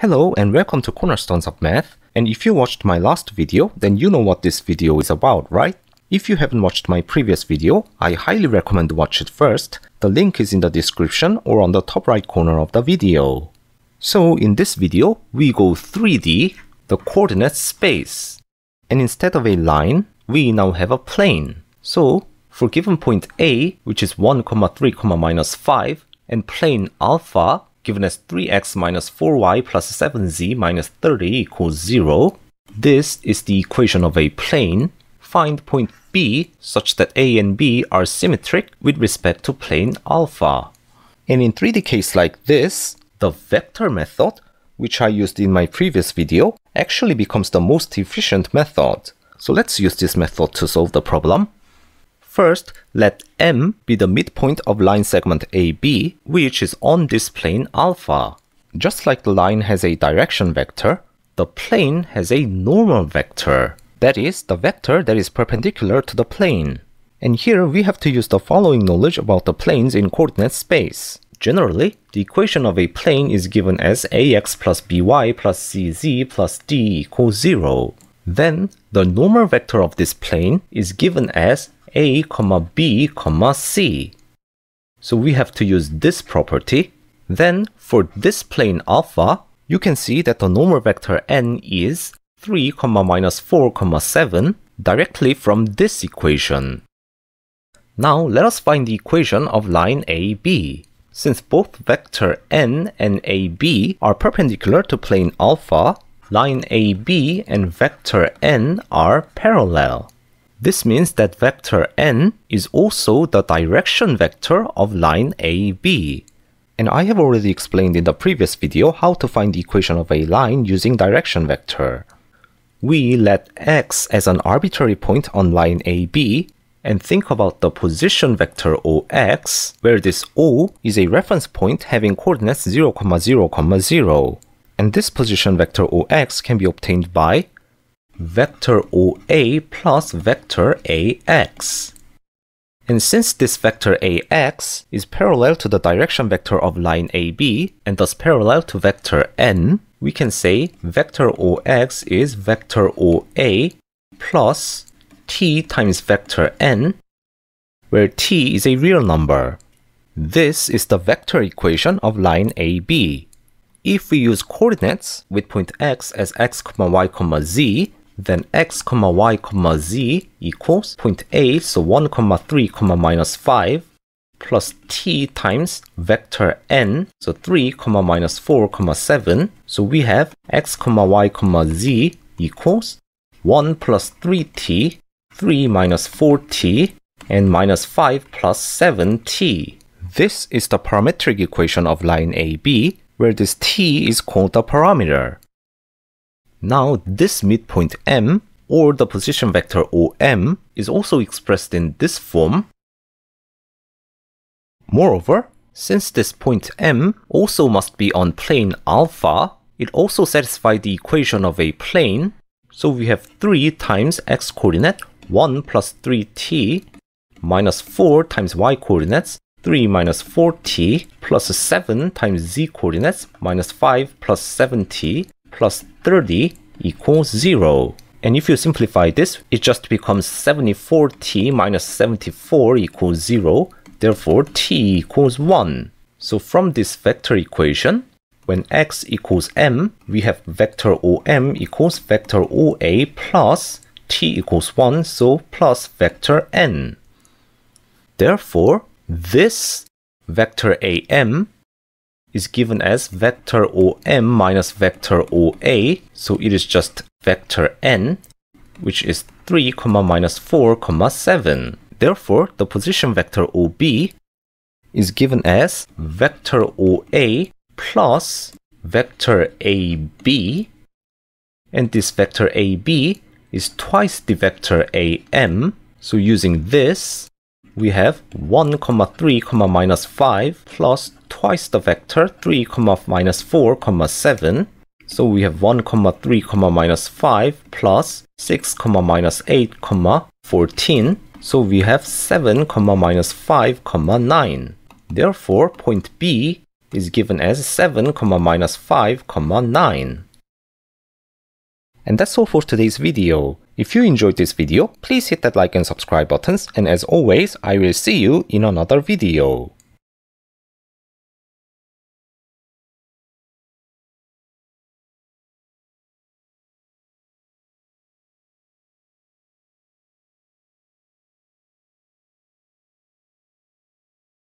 Hello and welcome to Cornerstones of Math. And if you watched my last video, then you know what this video is about, right? If you haven't watched my previous video, I highly recommend watch it first. The link is in the description or on the top right corner of the video. So in this video, we go 3D, the coordinate space. And instead of a line, we now have a plane. So for given point A, which is 1, 3, minus 5, and plane alpha, given as 3x minus 4y plus 7z minus 30 equals 0, this is the equation of a plane. Find point B such that A and B are symmetric with respect to plane alpha. And in 3D case like this, the vector method, which I used in my previous video, actually becomes the most efficient method. So let's use this method to solve the problem. First, let M be the midpoint of line segment AB, which is on this plane alpha. Just like the line has a direction vector, the plane has a normal vector. That is, the vector that is perpendicular to the plane. And here we have to use the following knowledge about the planes in coordinate space. Generally, the equation of a plane is given as ax plus by plus cz plus d equals 0. Then, the normal vector of this plane is given as a, b, c. So we have to use this property. Then for this plane alpha, you can see that the normal vector n is 3, minus 4, 7 directly from this equation. Now let us find the equation of line AB. Since both vector n and AB are perpendicular to plane alpha, line AB and vector n are parallel. This means that vector n is also the direction vector of line AB. And I have already explained in the previous video how to find the equation of a line using direction vector. We let x as an arbitrary point on line AB and think about the position vector OX, where this O is a reference point having coordinates 0, 0, 0. And this position vector OX can be obtained by vector OA plus vector AX. And since this vector AX is parallel to the direction vector of line AB and thus parallel to vector n, we can say vector OX is vector OA plus t times vector n, where t is a real number. This is the vector equation of line AB. If we use coordinates with point x as x, y, z, then x, y, z equals point A, so 1, comma 3, comma minus 5, plus t times vector n, so 3, comma minus 4, comma 7. So we have x, y, z equals 1 plus 3t, 3 minus 4t, and minus 5 plus 7t. This is the parametric equation of line AB, where this t is called the parameter. Now this midpoint M or the position vector OM is also expressed in this form. Moreover, since this point M also must be on plane alpha, it also satisfies the equation of a plane. So we have 3 times x coordinate 1 plus 3t minus 4 times y coordinates 3 minus 4t plus 7 times z coordinates minus 5 plus 7t plus 30 equals 0. And if you simplify this, it just becomes 74t minus 74 equals 0. Therefore, t equals 1. So from this vector equation, when x equals m, we have vector om equals vector oa plus t equals 1, so plus vector n. Therefore, this vector am is given as vector OM minus vector OA, so it is just vector n, which is 3, comma minus 4, comma 7. Therefore, the position vector OB is given as vector OA plus vector AB, and this vector AB is twice the vector AM, so using this, we have 1, comma 3, comma minus 5 plus twice the vector 3 comma minus 4 comma 7 so we have 1 comma 3 comma minus 5 plus 6 comma minus 8 comma 14 so we have 7 comma minus 5 comma 9 therefore point B is given as 7, comma minus 5, comma 9. And that's all for today's video. If you enjoyed this video, please hit that like and subscribe buttons and as always, I will see you in another video.